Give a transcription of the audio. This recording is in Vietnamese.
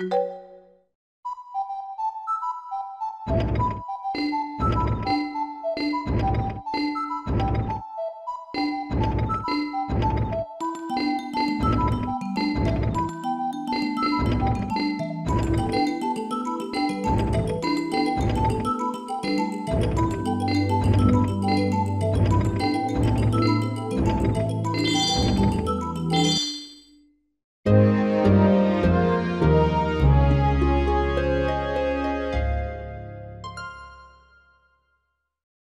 you